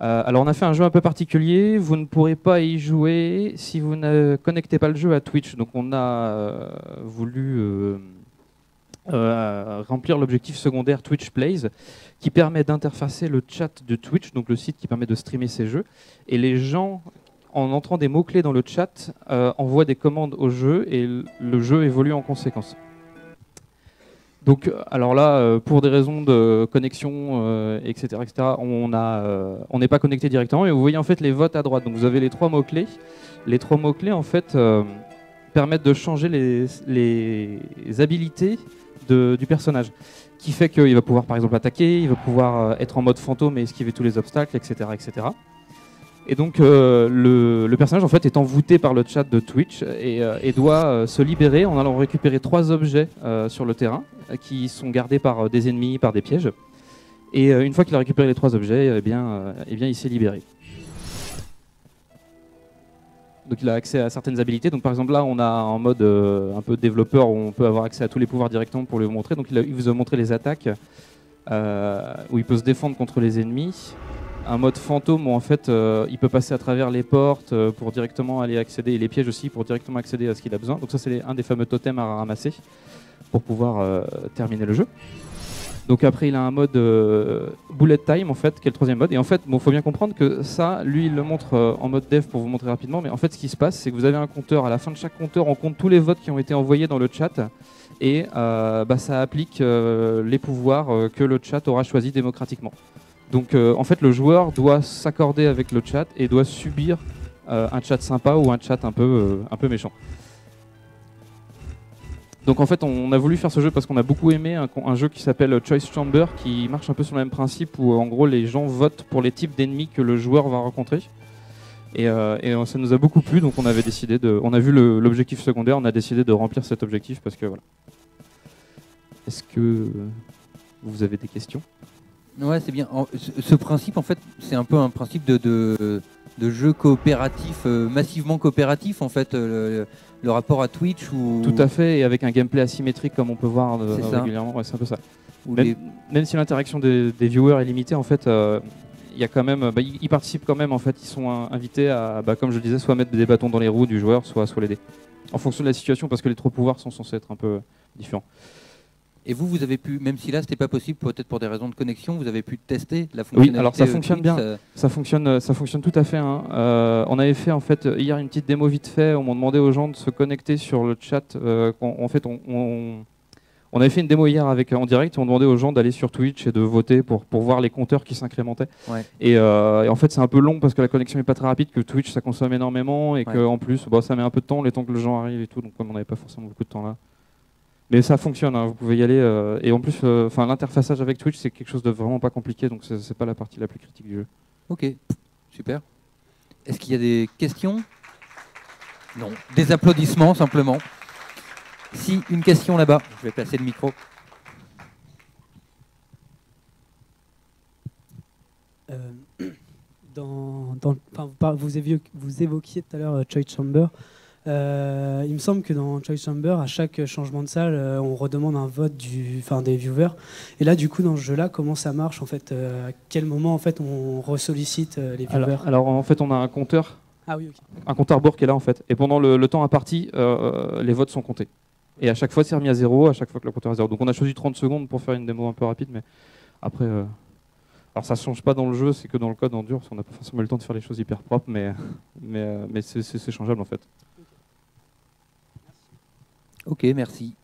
Euh, alors on a fait un jeu un peu particulier, vous ne pourrez pas y jouer si vous ne connectez pas le jeu à Twitch. Donc on a euh, voulu euh, remplir l'objectif secondaire Twitch Plays qui permet d'interfacer le chat de Twitch, donc le site qui permet de streamer ces jeux. Et les gens, en entrant des mots-clés dans le chat, envoient des commandes au jeu et le jeu évolue en conséquence. Donc, alors là, euh, pour des raisons de connexion, etc., euh, etc., on euh, n'est pas connecté directement, mais vous voyez en fait les votes à droite. Donc, vous avez les trois mots clés. Les trois mots clés, en fait, permettent de changer les, habilités du personnage, qui fait qu'il va pouvoir, par exemple, attaquer, il va pouvoir être en mode fantôme et esquiver tous les obstacles, etc., etc. Et donc euh, le, personnage en fait est envoûté par le chat de Twitch et, euh, doit euh, se libérer en allant récupérer trois objets sur le terrain qui sont gardés par des ennemis, par des pièges. Et une fois qu'il a récupéré les trois objets, eh bien, eh bien, il s'est libéré. Donc il a accès à certaines habilités. Donc par exemple là, on a en mode un peu développeur où on peut avoir accès à tous les pouvoirs directement pour lui montrer. Donc il, il vous a montré les attaques où il peut se défendre contre les ennemis un mode fantôme où en fait euh, il peut passer à travers les portes euh, pour directement aller accéder et les pièges aussi pour directement accéder à ce qu'il a besoin. Donc ça c'est un des fameux totems à ramasser pour pouvoir euh, terminer le jeu. Donc après il a un mode bullet time en fait qui est le troisième mode et en fait il faut bien comprendre que ça lui il le montre en mode dev pour vous montrer rapidement mais en fait ce qui se passe c'est que vous avez un compteur à la fin de chaque compteur on compte tous les votes qui ont été envoyés dans le chat et bah, ça applique les pouvoirs que le chat aura choisi démocratiquement. Donc euh, en fait le joueur doit s'accorder avec le chat et doit subir euh, un chat sympa ou un chat un peu, euh, un peu méchant. Donc en fait on a voulu faire ce jeu parce qu'on a beaucoup aimé un, jeu qui s'appelle Choice Chamber qui marche un peu sur le même principe où en gros les gens votent pour les types d'ennemis que le joueur va rencontrer. Et, ça nous a beaucoup plu donc on avait décidé de. On a vu l'objectif secondaire, on a décidé de remplir cet objectif parce que voilà. Est-ce que vous avez des questions? Ouais, c'est bien. Ce principe, en fait, c'est un peu un principe de, de, jeu coopératif, euh, massivement coopératif, en fait, euh, le, rapport à Twitch ou... Tout à fait, et avec un gameplay asymétrique comme on peut voir euh, régulièrement, ouais, c'est un peu ça. Même, si l'interaction des, viewers est limitée, en fait, il y a quand même, bah, ils, participent quand même, en fait, ils sont invités à, bah, comme je le disais, soit mettre des bâtons dans les roues du joueur, soit, soit l'aider. En fonction de la situation, parce que les trois pouvoirs sont censés être un peu différents. Et vous, vous avez pu, même si là c'était pas possible, peut-être pour des raisons de connexion, vous avez pu tester la fonctionnalité. Oui, alors ça fonctionne bien. Ça... fonctionne, ça fonctionne tout à fait. Hein. Euh, on avait fait en fait hier une petite démo vite fait. On m'a demandé aux gens de se connecter sur le chat. Euh, en fait, on, on, avait fait une démo hier avec en direct. On demandait aux gens d'aller sur Twitch et de voter pour, pour voir les compteurs qui s'incrémentaient. Euh, et, en fait, c'est un peu long parce que la connexion n'est pas très rapide, que Twitch ça consomme énormément et que qu'en plus, bah, ça met un peu de temps, les temps que le gens arrive et tout. Donc comme on n'avait pas forcément beaucoup de temps là. Mais ça fonctionne, hein, vous pouvez y aller. Euh, et en plus, euh, enfin, l'interfaçage avec Twitch, c'est quelque chose de vraiment pas compliqué, donc c'est pas la partie la plus critique du jeu. Ok, super. Est-ce qu'il y a des questions? Non. Des applaudissements simplement. Si, une question là-bas. Je vais passer le micro. Euh, dans, vous, évoquiez, vous évoquiez tout à l'heure Choice Chamber. Euh, il me semble que dans Choice Chamber, à chaque changement de salle, euh, on redemande un vote du, enfin, des viewers. Et là, du coup, dans ce jeu-là, comment ça marche en fait euh, À quel moment en fait on ressollicite les viewers alors, en fait, on a un compteur. Ah oui, Un compteur bourg qui est là en fait. Et pendant le, temps imparti, les votes sont comptés. Et à chaque fois, c'est remis à zéro, à chaque fois que le compteur est à zéro. Donc on a choisi 30 secondes pour faire une démo un peu rapide, mais après. Alors ça change pas dans le jeu, c'est que dans le code en dur, parce qu'on n'a pas forcément le temps de faire les choses hyper propres, mais, mais, mais c'est changeable en fait. Ok, merci.